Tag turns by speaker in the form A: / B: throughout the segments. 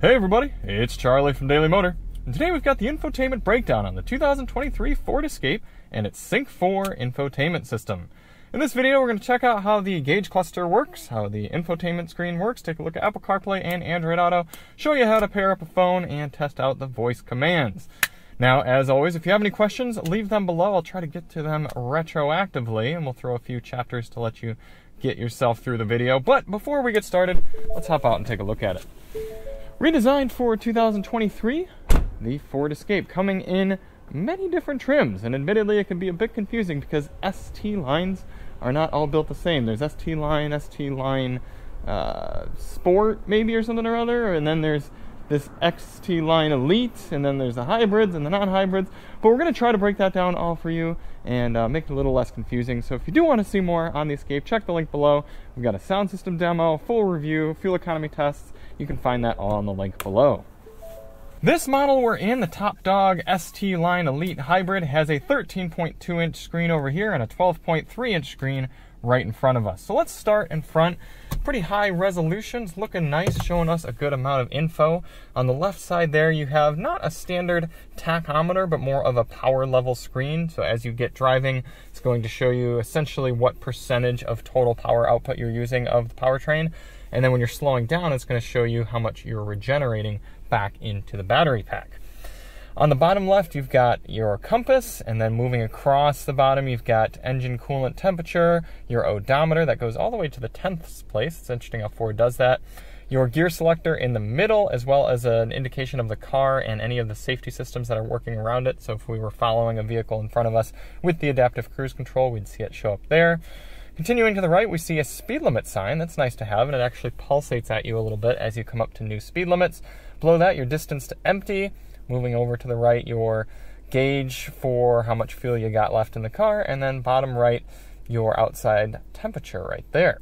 A: Hey everybody, it's Charlie from Daily Motor, and today we've got the infotainment breakdown on the 2023 Ford Escape and its Sync 4 infotainment system. In this video, we're going to check out how the gauge cluster works, how the infotainment screen works, take a look at Apple CarPlay and Android Auto, show you how to pair up a phone, and test out the voice commands. Now, as always, if you have any questions, leave them below. I'll try to get to them retroactively, and we'll throw a few chapters to let you get yourself through the video. But before we get started, let's hop out and take a look at it. Redesigned for 2023, the Ford Escape coming in many different trims, and admittedly, it can be a bit confusing because ST lines are not all built the same. There's ST line, ST line uh, Sport, maybe, or something or other, and then there's this ST line Elite, and then there's the hybrids and the non-hybrids. But we're going to try to break that down all for you and uh, make it a little less confusing. So if you do want to see more on the Escape, check the link below. We've got a sound system demo, full review, fuel economy tests, you can find that all on the link below. This model we're in, the Top Dog ST Line Elite Hybrid, has a 13.2 inch screen over here and a 12.3 inch screen right in front of us. So let's start in front. Pretty high resolutions, looking nice, showing us a good amount of info. On the left side there, you have not a standard tachometer, but more of a power level screen. So as you get driving, it's going to show you essentially what percentage of total power output you're using of the powertrain. And then when you're slowing down, it's going to show you how much you're regenerating back into the battery pack. On the bottom left, you've got your compass, and then moving across the bottom, you've got engine coolant temperature, your odometer that goes all the way to the 10th place. It's interesting how Ford does that. Your gear selector in the middle, as well as an indication of the car and any of the safety systems that are working around it. So if we were following a vehicle in front of us with the adaptive cruise control, we'd see it show up there. Continuing to the right, we see a speed limit sign. That's nice to have, and it actually pulsates at you a little bit as you come up to new speed limits. Below that, your distance to empty. Moving over to the right, your gauge for how much fuel you got left in the car, and then bottom right, your outside temperature right there.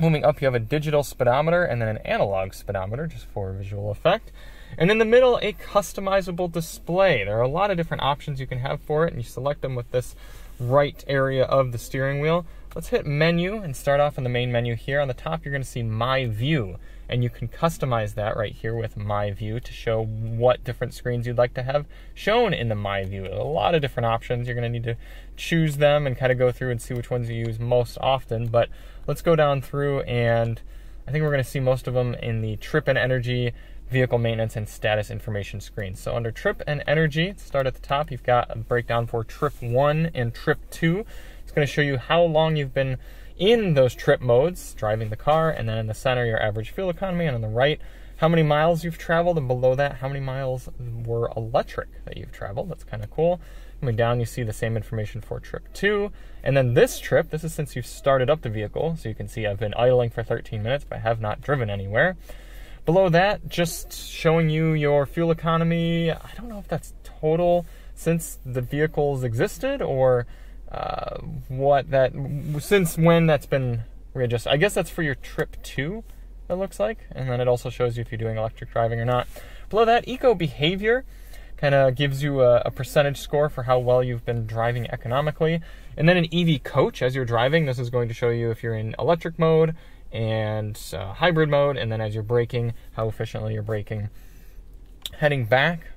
A: Moving up, you have a digital speedometer and then an analog speedometer just for visual effect. And in the middle, a customizable display. There are a lot of different options you can have for it, and you select them with this right area of the steering wheel. Let's hit menu and start off in the main menu here. On the top, you're going to see my view, and you can customize that right here with my view to show what different screens you'd like to have shown in the my view. A lot of different options. You're going to need to choose them and kind of go through and see which ones you use most often. But let's go down through and I think we're going to see most of them in the trip and energy vehicle maintenance and status information screen. So under trip and energy, start at the top, you've got a breakdown for trip one and trip two. It's going to show you how long you've been in those trip modes, driving the car, and then in the center, your average fuel economy, and on the right, how many miles you've traveled, and below that, how many miles were electric that you've traveled. That's kind of cool. Coming down, you see the same information for trip two. And then this trip, this is since you've started up the vehicle, so you can see I've been idling for 13 minutes, but I have not driven anywhere. Below that, just showing you your fuel economy. I don't know if that's total since the vehicles existed or uh, what that since when that's been readjusted. I guess that's for your trip two. It looks like, and then it also shows you if you're doing electric driving or not. Below that, eco behavior kind of gives you a, a, percentage score for how well you've been driving economically. And then an EV coach as you're driving. This is going to show you if you're in electric mode, and uh, hybrid mode, and then as you're braking, how efficiently you're braking. Heading back.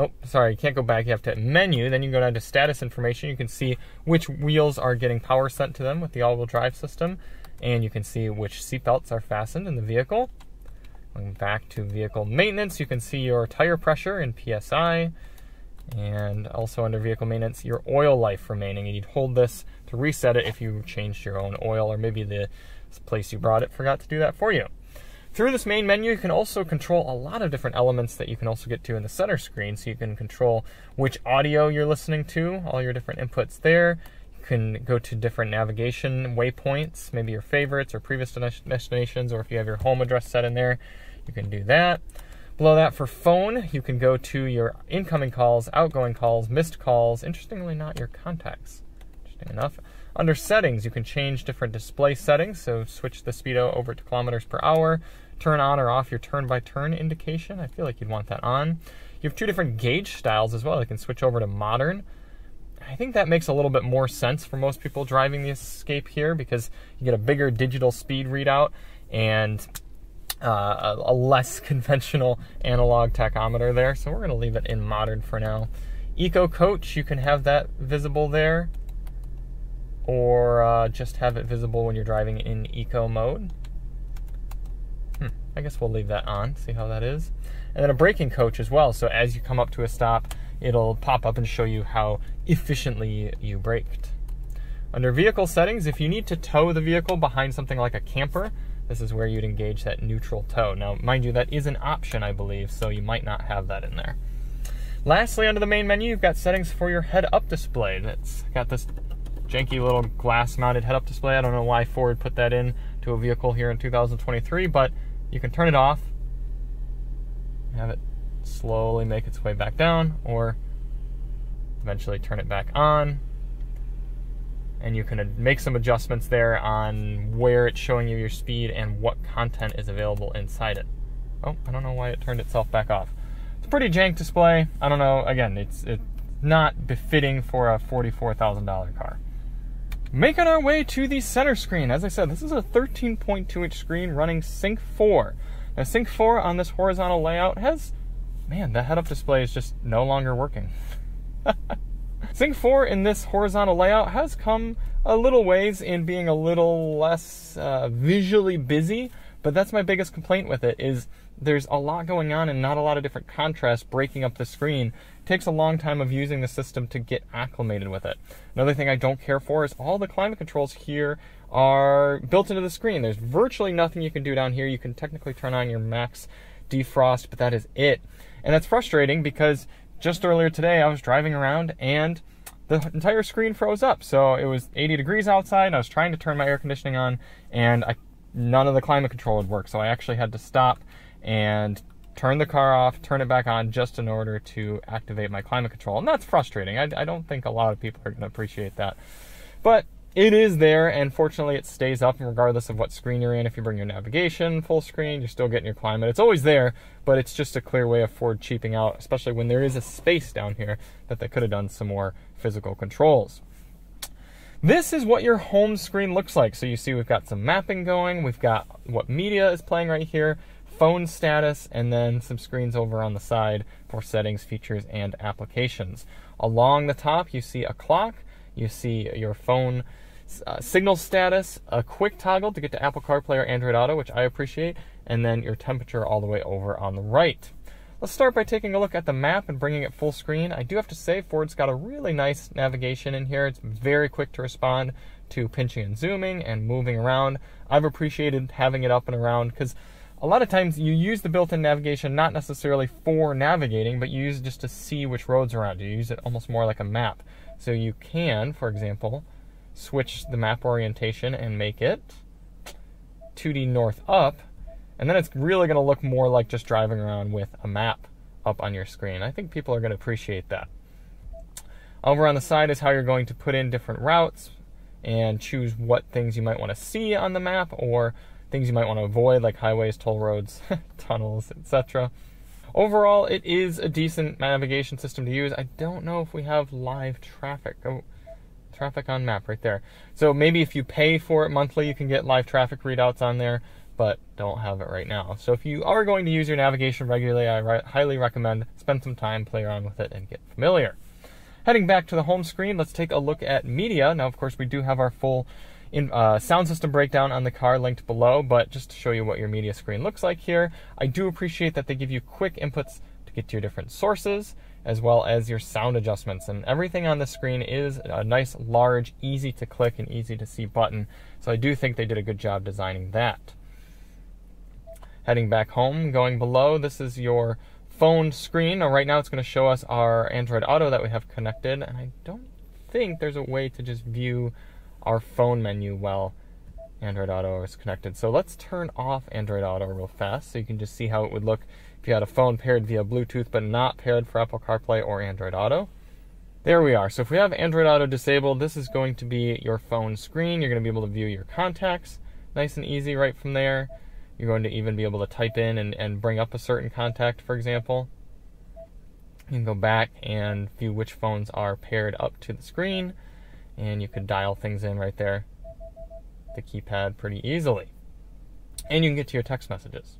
A: Oh, sorry, you can't go back. You have to menu. Then you go down to status information. You can see which wheels are getting power sent to them with the all-wheel drive system, and you can see which seatbelts are fastened in the vehicle. Going back to vehicle maintenance, you can see your tire pressure in PSI, and also under vehicle maintenance, your oil life remaining. And you'd hold this to reset it if you changed your own oil, or maybe the place you brought it forgot to do that for you. Through this main menu, you can also control a lot of different elements that you can also get to in the center screen. So you can control which audio you're listening to, all your different inputs there. You can go to different navigation waypoints, maybe your favorites or previous destinations, or if you have your home address set in there, you can do that. Below that, for phone, you can go to your incoming calls, outgoing calls, missed calls. Interestingly, not your contacts. Interesting enough. Under settings, you can change different display settings. So switch the speedo over to kilometers per hour. Turn on or off your turn by turn indication. I feel like you'd want that on. You have two different gauge styles as well. You can switch over to modern. I think that makes a little bit more sense for most people driving the Escape here because you get a bigger digital speed readout and uh, a, less conventional analog tachometer there. So we're going to leave it in modern for now. Eco Coach, you can have that visible there, or uh, just have it visible when you're driving in eco mode. I guess we'll leave that on, see how that is. And then a braking coach as well. So as you come up to a stop, it'll pop up and show you how efficiently you braked. Under vehicle settings, if you need to tow the vehicle behind something like a camper, this is where you'd engage that neutral tow. Now, mind you, that is an option, I believe, so you might not have that in there. Lastly, under the main menu, you've got settings for your head-up display. It's got this janky little glass-mounted head-up display. I don't know why Ford put that in to a vehicle here in 2023, but you can turn it off, have it slowly make its way back down, or eventually turn it back on and you can make some adjustments there on where it's showing you your speed and what content is available inside it. Oh, I don't know why it turned itself back off. It's a pretty jank display. I don't know. Again, it's it's not befitting for a $44,000 car. Making our way to the center screen. As I said, this is a 13.2 inch screen running Sync 4. Now, Sync 4 on this horizontal layout has, man, the head up display is just no longer working. Sync 4 in this horizontal layout has come a little ways in being a little less uh, visually busy, but that's my biggest complaint with it is there's a lot going on and not a lot of different contrast breaking up the screen. It takes a long time of using the system to get acclimated with it. Another thing I don't care for is all the climate controls here are built into the screen. There's virtually nothing you can do down here. You can technically turn on your max defrost, but that is it. And that's frustrating because just earlier today, I was driving around and the entire screen froze up. So it was 80 degrees outside. I was trying to turn my air conditioning on, and I, none of the climate control would work. So I actually had to stop and turn the car off, turn it back on just in order to activate my climate control. And that's frustrating. I, I don't think a lot of people are going to appreciate that. But it is there, and fortunately, it stays up regardless of what screen you're in. If you bring your navigation full screen, you're still getting your climate. It's always there, but it's just a clear way of Ford cheaping out, especially when there is a space down here that they could have done some more physical controls. This is what your home screen looks like. So you see we've got some mapping going, we've got what media is playing right here, phone status, and then some screens over on the side for settings, features, and applications. Along the top, you see a clock you see your phone uh, signal status, a quick toggle to get to Apple CarPlay or Android Auto, which I appreciate, and then your temperature all the way over on the right. Let's start by taking a look at the map and bringing it full screen. I do have to say, Ford's got a really nice navigation in here. It's very quick to respond to pinching and zooming and moving around. I've appreciated having it up and around because a lot of times you use the built in navigation not necessarily for navigating, but you use it just to see which roads are around you. You use it almost more like a map. So you can, for example, switch the map orientation and make it 2D north up, and then it's really going to look more like just driving around with a map up on your screen. I think people are going to appreciate that. Over on the side is how you're going to put in different routes and choose what things you might want to see on the map or things you might want to avoid, like highways, toll roads, tunnels, etc. Overall, it is a decent navigation system to use. I don't know if we have live traffic. Oh, traffic on map right there. So maybe if you pay for it monthly, you can get live traffic readouts on there, but don't have it right now. So if you are going to use your navigation regularly, I re- highly recommend spend some time, play around with it, and get familiar. Heading back to the home screen, let's take a look at media. Now, of course, we do have our full in, uh, sound system breakdown on the car linked below, but just to show you what your media screen looks like here, I do appreciate that they give you quick inputs to get to your different sources, as well as your sound adjustments. And everything on the screen is a nice, large, easy to click and easy to see button. So I do think they did a good job designing that. Heading back home, going below, this is your phone screen. Now, right now it's going to show us our Android Auto that we have connected, and I don't think there's a way to just view our phone menu while Android Auto is connected. So let's turn off Android Auto real fast so you can just see how it would look if you had a phone paired via Bluetooth but not paired for Apple CarPlay or Android Auto. There we are. So if we have Android Auto disabled, this is going to be your phone screen. You're going to be able to view your contacts nice and easy right from there. You're going to even be able to type in and, and bring up a certain contact, for example. You can go back and view which phones are paired up to the screen and you could dial things in right there the keypad pretty easily and you can get to your text messages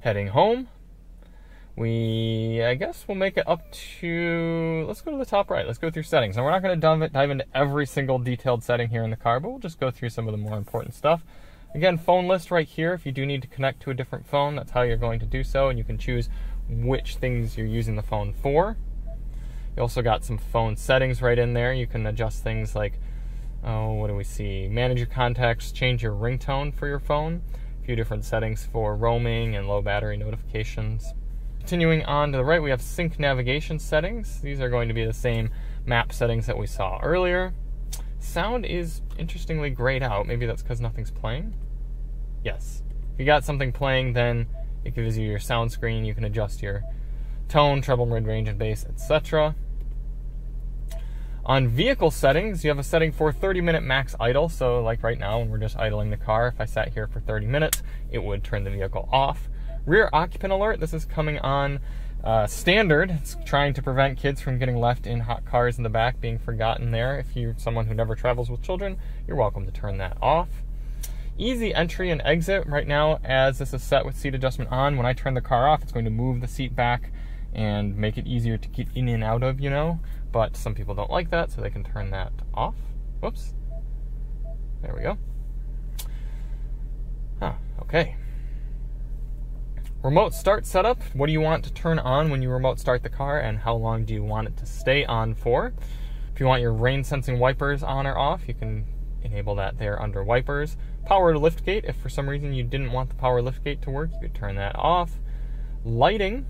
A: Heading home, we, I guess we'll make it up to, let's go to the top right. Let's go through settings. Now, we're not going to dive, dive into every single detailed setting here in the car, but we'll just go through some of the more important stuff. Again, phone list right here. If you do need to connect to a different phone, that's how you're going to do so, and you can choose which things you're using the phone for. You also got some phone settings right in there. You can adjust things like, oh, what do we see? Manage your contacts, change your ringtone for your phone, a few different settings for roaming and low battery notifications. Continuing on to the right, we have sync navigation settings. These are going to be the same map settings that we saw earlier. Sound is interestingly grayed out. Maybe that's because nothing's playing. Yes. If you got something playing, then it gives you your sound screen. You can adjust your tone, treble, mid range, and bass, etc. On vehicle settings, you have a setting for 30 minute max idle. So, like right now, when we're just idling the car, if I sat here for 30 minutes, it would turn the vehicle off. Rear occupant alert, this is coming on uh, standard. It's trying to prevent kids from getting left in hot cars in the back, being forgotten there. If you're someone who never travels with children, you're welcome to turn that off. Easy entry and exit. Right now, as this is set with seat adjustment on, when I turn the car off, it's going to move the seat back and make it easier to get in and out of, you know. But some people don't like that, so they can turn that off. Whoops. There we go. Huh, okay. Remote start setup. What do you want to turn on when you remote start the car and how long do you want it to stay on for? If you want your rain sensing wipers on or off, you can enable that there under wipers. Power lift gate, if for some reason you didn't want the power lift gate to work, you could turn that off. Lighting,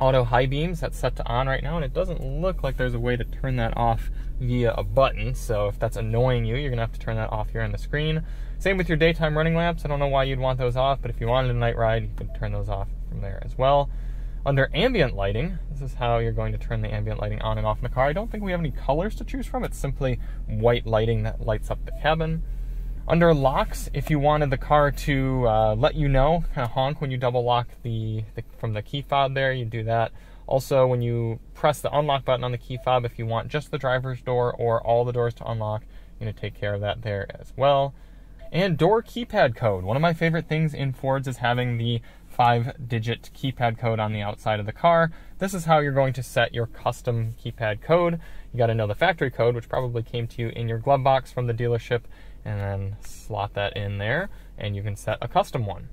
A: auto high beams, that's set to on right now, and it doesn't look like there's a way to turn that off via a button. So if that's annoying you, you're gonna have to turn that off here on the screen. Same with your daytime running lamps. I don't know why you'd want those off, but if you wanted a night ride, you could turn those off from there as well. Under ambient lighting, this is how you're going to turn the ambient lighting on and off in the car. I don't think we have any colors to choose from. It's simply white lighting that lights up the cabin. Under locks, if you wanted the car to uh, let you know, kind of honk when you double lock the, the, from the key fob there, you do that. Also, when you press the unlock button on the key fob, if you want just the driver's door or all the doors to unlock, you're to take care of that there as well. And door keypad code. One of my favorite things in Fords is having the five digit keypad code on the outside of the car. This is how you're going to set your custom keypad code. You got to know the factory code, which probably came to you in your glove box from the dealership, and then slot that in there, and you can set a custom one.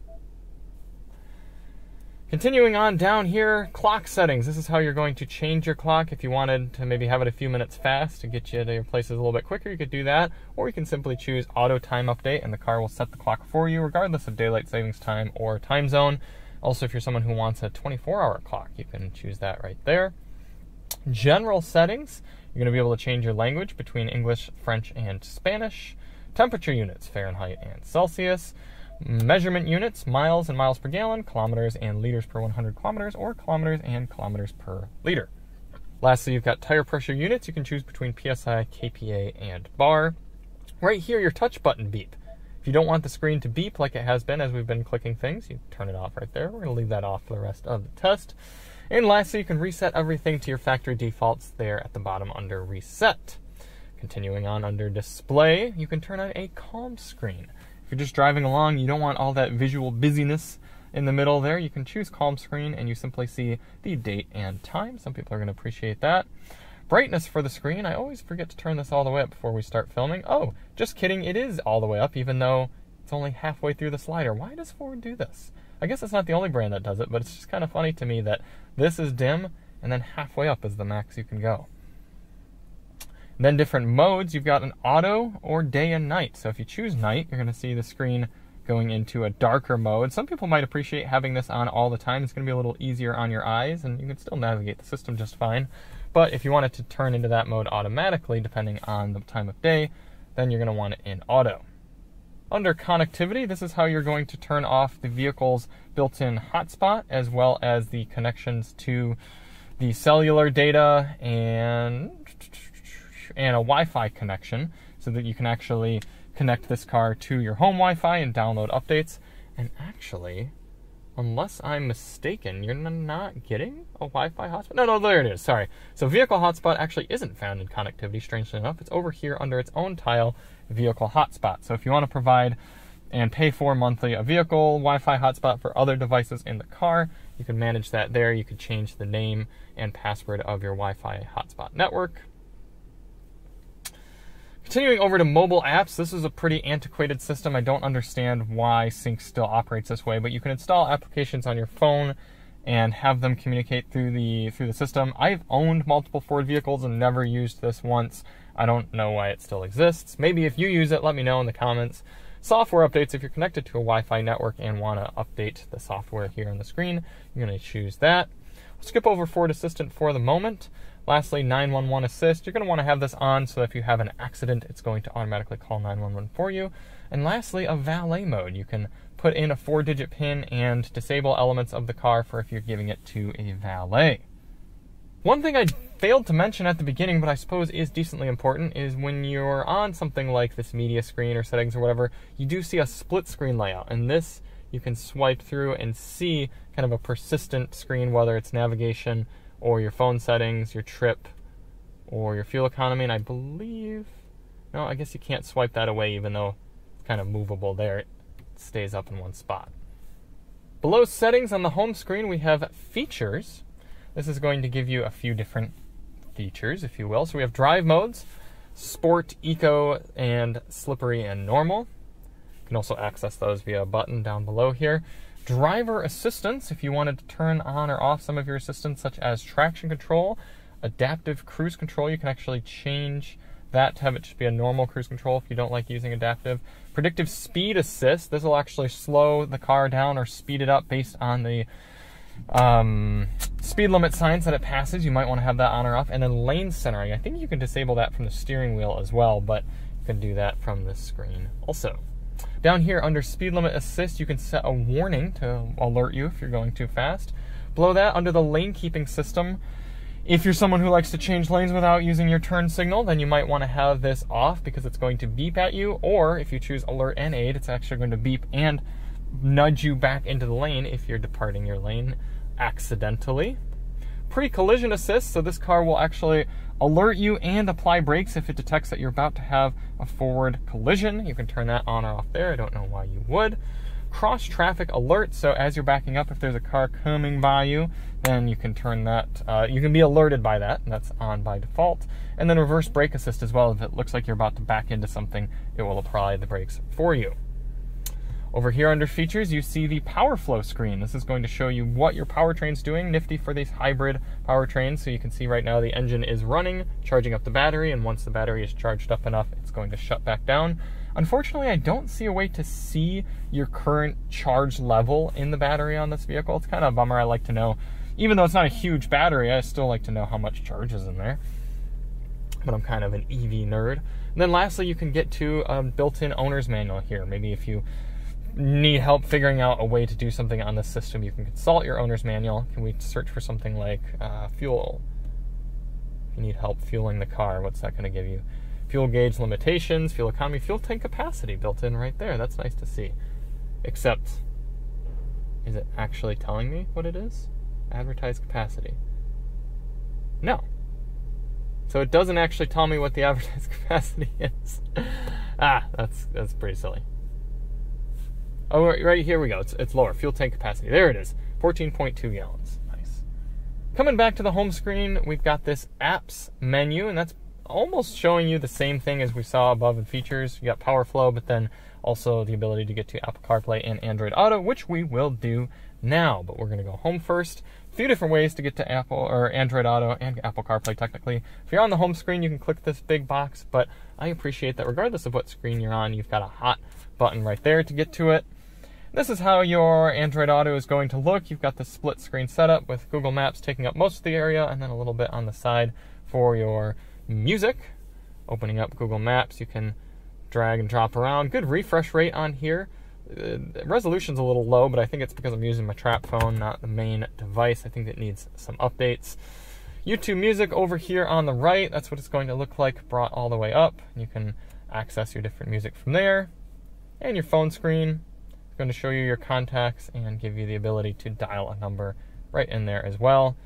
A: Continuing on down here, clock settings. This is how you're going to change your clock. If you wanted to maybe have it a few minutes fast to get you to your places a little bit quicker, you could do that. Or you can simply choose auto time update and the car will set the clock for you regardless of daylight savings time or time zone. Also, if you're someone who wants a 24 hour clock, you can choose that right there. General settings, you're going to be able to change your language between English, French, and Spanish. Temperature units, Fahrenheit and Celsius measurement units, miles and miles per gallon, kilometers and liters per 100 kilometers, or kilometers and kilometers per liter. Lastly, you've got tire pressure units. You can choose between PSI, KPA, and bar. Right here, your touch button beep. If you don't want the screen to beep like it has been as we've been clicking things, you turn it off right there. We're going to leave that off for the rest of the test. And lastly, you can reset everything to your factory defaults there at the bottom under reset. Continuing on under display, you can turn on a calm screen. If you're just driving along, you don't want all that visual busyness in the middle there. You can choose calm screen and you simply see the date and time. Some people are going to appreciate that. Brightness for the screen, I always forget to turn this all the way up before we start filming. Oh, just kidding, it is all the way up, even though it's only halfway through the slider. Why does Ford do this? I guess it's not the only brand that does it, but it's just kind of funny to me that this is dim and then halfway up is the max you can go. Then different modes, you've got an auto or day and night. So if you choose night, you're going to see the screen going into a darker mode. Some people might appreciate having this on all the time. It's going to be a little easier on your eyes and you can still navigate the system just fine. But if you want it to turn into that mode automatically, depending on the time of day, then you're going to want it in auto. Under connectivity, this is how you're going to turn off the vehicle's built-in hotspot as well as the connections to the cellular data and and a Wi-Fi connection so that you can actually connect this car to your home Wi-Fi and download updates. And actually, unless I'm mistaken, you're not getting a Wi-Fi hotspot. No, no, there it is. Sorry. So vehicle hotspot actually isn't found in connectivity. Strangely enough, it's over here under its own tile, vehicle hotspot. So if you want to provide and pay for monthly a vehicle Wi-Fi hotspot for other devices in the car. You can manage that there. You could change the name and password of your Wi-Fi hotspot network. Continuing over to mobile apps, this is a pretty antiquated system. I don't understand why Sync still operates this way, but you can install applications on your phone and have them communicate through the through the system. I've owned multiple Ford vehicles and never used this once. I don't know why it still exists. Maybe if you use it, let me know in the comments. Software updates, if you're connected to a Wi-Fi network and want to update the software here on the screen, you're going to choose that. Skip over Ford Assistant for the moment. Lastly, 911 Assist. You're going to want to have this on so if you have an accident, it's going to automatically call 911 for you. And lastly, a valet mode. You can put in a four digit PIN and disable elements of the car for if you're giving it to a valet. One thing I failed to mention at the beginning, but I suppose is decently important, is when you're on something like this media screen or settings or whatever, you do see a split screen layout. And this you can swipe through and see kind of a persistent screen, whether it's navigation or your phone settings, your trip, or your fuel economy. And I believe, no, I guess you can't swipe that away even though it's kind of movable there. It stays up in one spot. Below settings on the home screen, we have features. This is going to give you a few different features, if you will. So we have drive modes, sport, eco, and slippery and normal. You can also access those via a button down below here driver assistance if you wanted to turn on or off some of your assistance, such as traction control, adaptive cruise control. You can actually change that to have it just be a normal cruise control if you don't like using adaptive. Predictive speed assist. This will actually slow the car down or speed it up based on the um, speed limit signs that it passes. You might want to have that on or off. And then lane centering. I think you can disable that from the steering wheel as well, but you can do that from the screen also. Down here under speed limit assist, you can set a warning to alert you if you're going too fast. Below that, under the lane keeping system, if you're someone who likes to change lanes without using your turn signal, then you might want to have this off because it's going to beep at you. Or if you choose alert and aid, it's actually going to beep and nudge you back into the lane if you're departing your lane accidentally. Pre collision assist, so this car will actually alert you and apply brakes if it detects that you're about to have a forward collision. You can turn that on or off there. I don't know why you would. Cross traffic alert, so as you're backing up, if there's a car coming by you, then you can turn that, uh, you can be alerted by that, that's on by default. And then reverse brake assist as well. If it looks like you're about to back into something, it will apply the brakes for you. Over here under features, you see the power flow screen. This is going to show you what your powertrain's doing. Nifty for these hybrid powertrains. So you can see right now the engine is running, charging up the battery, and once the battery is charged up enough, it's going to shut back down. Unfortunately, I don't see a way to see your current charge level in the battery on this vehicle. It's kind of a bummer. I like to know, even though it's not a huge battery, I still like to know how much charge is in there. But I'm kind of an EV nerd. And then lastly, you can get to a built-in owner's manual here. Maybe if you need help figuring out a way to do something on this system, you can consult your owner's manual. Can we search for something like uh, fuel? If you need help fueling the car, what's that going to give you? Fuel gauge limitations, fuel economy, fuel tank capacity built in right there. That's nice to see. Except, is it actually telling me what it is? Advertised capacity. No. So it doesn't actually tell me what the advertised capacity is. ah, that's that's pretty silly. Oh, right here we go. It's, it's lower. Fuel tank capacity. There it is. 14.2 gallons. Nice. Coming back to the home screen, we've got this apps menu, and that's almost showing you the same thing as we saw above in features. You got power flow, but then also the ability to get to Apple CarPlay and Android Auto, which we will do now. But we're going to go home first. A few different ways to get to Apple or Android Auto and Apple CarPlay technically. If you're on the home screen, you can click this big box, but I appreciate that regardless of what screen you're on, you've got a hot button right there to get to it. This is how your Android Auto is going to look. You've got the split screen setup with Google Maps taking up most of the area and then a little bit on the side for your music. Opening up Google Maps, you can drag and drop around. Good refresh rate on here. Uh, resolution's a little low, but I think it's because I'm using my trap phone, not the main device. I think it needs some updates. YouTube Music over here on the right, that's what it's going to look like brought all the way up. You can access your different music from there. And your phone screen, going to show you your contacts and give you the ability to dial a number right in there as well.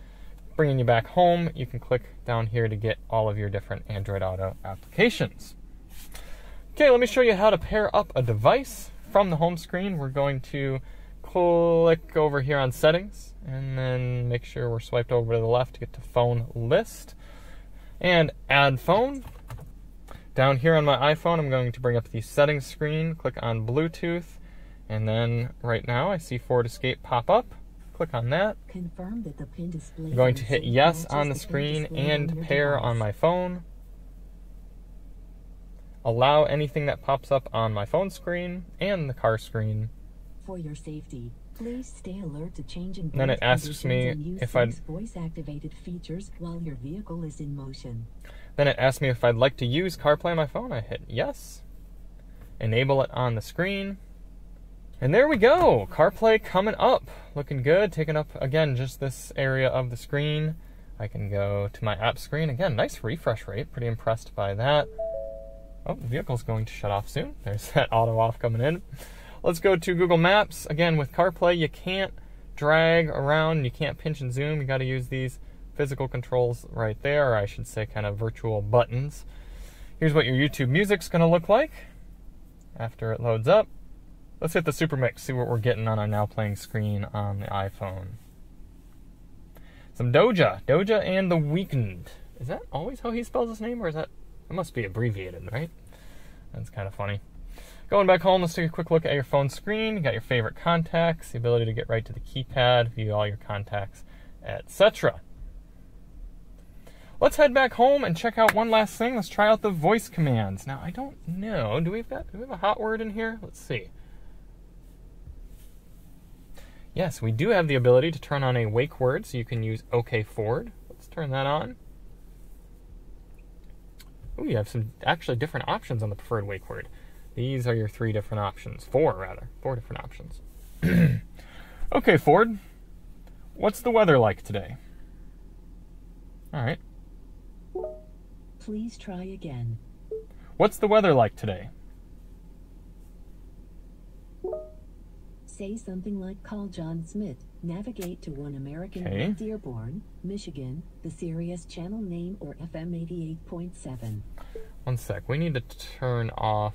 A: Bringing you back home, you can click down here to get all of your different Android Auto applications. Okay, let me show you how to pair up a device. from the home screen, we're going to click over here on settings and then make sure we're swiped over to the left to get to phone list and add phone. Down here on my iPhone, I'm going to bring up the settings screen, click on Bluetooth, and then right now I see Ford Escape pop up. Click on that.
B: Confirm that the pin display.
A: I'm going to hit yes on the screen and pair on my phone. Allow anything that pops up on my phone screen and the car screen.
B: For your safety, please stay alert to changing
A: Then it asks me if I'd-
B: voice-activated features while your vehicle is in motion.
A: Then it asks me if I'd like to use CarPlay on my phone. I hit yes. Enable it on the screen. And there we go. CarPlay coming up. Looking good. Taking up, again, just this area of the screen. I can go to my app screen. Again, nice refresh rate. Pretty impressed by that. Oh, the vehicle's going to shut off soon. There's that auto off coming in. Let's go to Google Maps. Again, with CarPlay, you can't drag around. You can't pinch and zoom. You got to use these physical controls right there, or I should say, kind of virtual buttons. Here's what your YouTube music's going to look like after it loads up. Let's hit the Super Mix, see what we're getting on our now playing screen on the iPhone. Some Doja, Doja and the Weeknd. Is that always how he spells his name, or is that it must be abbreviated, right? That's kind of funny. Going back home, let's take a quick look at your phone screen. You got your favorite contacts, the ability to get right to the keypad, view all your contacts, etc. Let's head back home and check out one last thing. Let's try out the voice commands. Now, I don't know. Do we have do we have a hot word in here? Let's see. Yes, we do have the ability to turn on a wake word, so you can use OK Ford. Let's turn that on. Ooh, you have some actually different options on the preferred wake word. These are your three different options. Four, rather. Four different options. okay, Ford. What's the weather like today? All right.
B: Please try again.
A: What's the weather like today?
B: Say something like call John Smith. Navigate to One American
A: Okay.
B: Dearborn, Michigan, the Sirius channel name or FM 88.7.
A: One sec. We need to turn off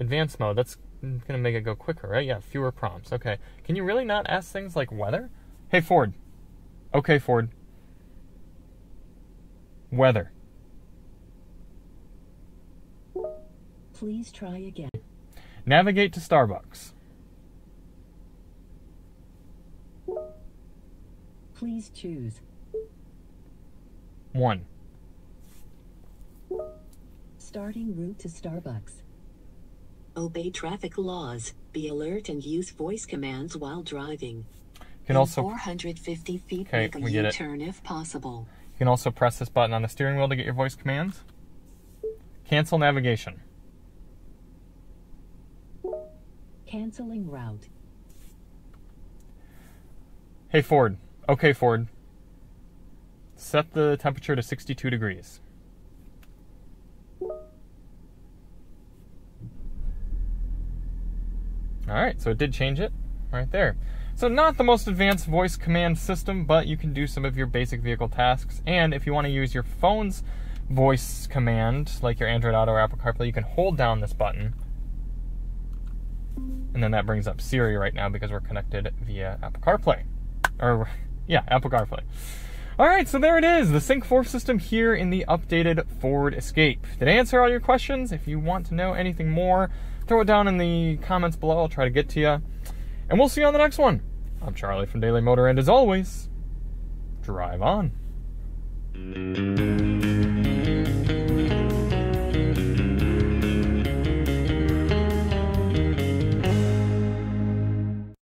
A: advanced mode. That's going to make it go quicker, right? Yeah, fewer prompts. Okay. Can you really not ask things like weather? Hey, Ford. Okay, Ford. Weather.
B: Please try again.
A: Navigate to Starbucks.
B: Please choose.
A: 1.
B: Starting route to Starbucks. Obey traffic laws. Be alert and use voice commands while driving.
A: You can
B: In
A: also
B: 450 feet,
A: Okay,
B: make a
A: we get it.
B: U-turn if possible.
A: you can also press this button on the steering wheel to get your voice commands. Cancel navigation.
B: Canceling route.
A: Hey Ford. Okay, Ford. Set the temperature to 62 degrees. Alright, so it did change it right there. So, not the most advanced voice command system, but you can do some of your basic vehicle tasks. And if you want to use your phone's voice command, like your Android Auto or Apple CarPlay, you can hold down this button. And then that brings up Siri right now because we're connected via Apple CarPlay. Or, yeah, Apple CarPlay. All right, so there it is, the Sync 4 system here in the updated Ford Escape. Did I answer all your questions? If you want to know anything more, throw it down in the comments below. I'll try to get to you. And we'll see you on the next one. I'm Charlie from Daily Motor, and as always, drive on.